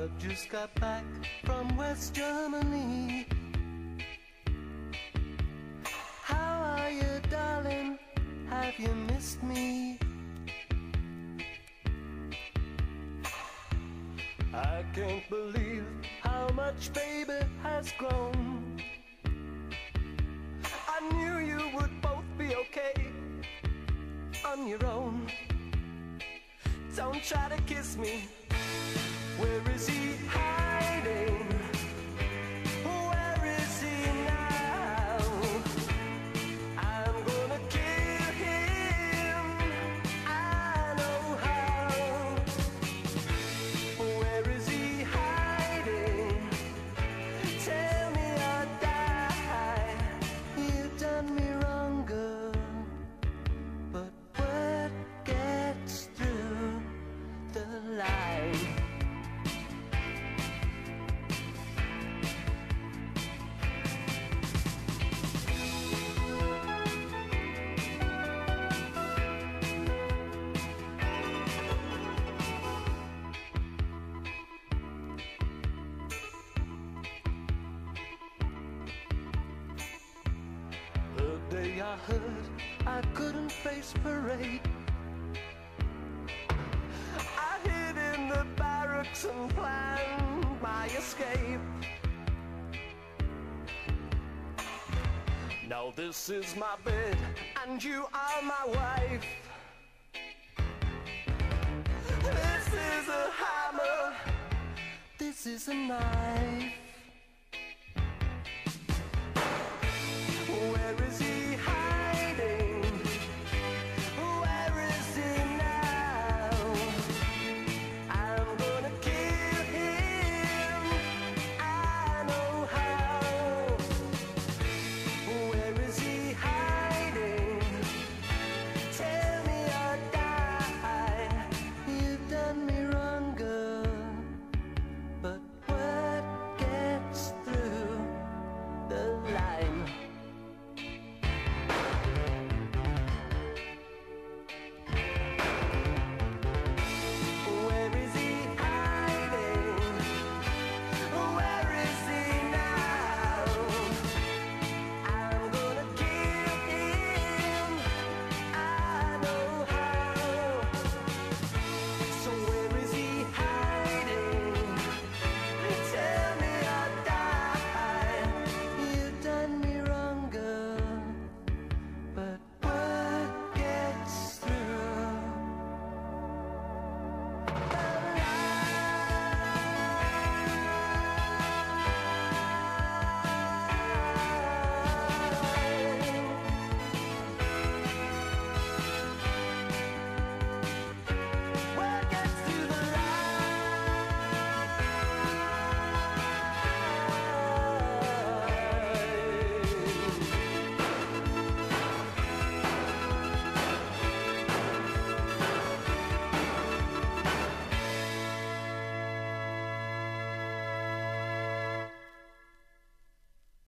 I've just got back from West Germany. How are you, darling? Have you missed me? I can't believe how much baby has grown. I knew you would both be okay on your own. Don't try to kiss me. Where is he hiding? I heard I couldn't face parade. I hid in the barracks and planned my escape. Now this is my bed and you are my wife. This is a hammer, this is a knife.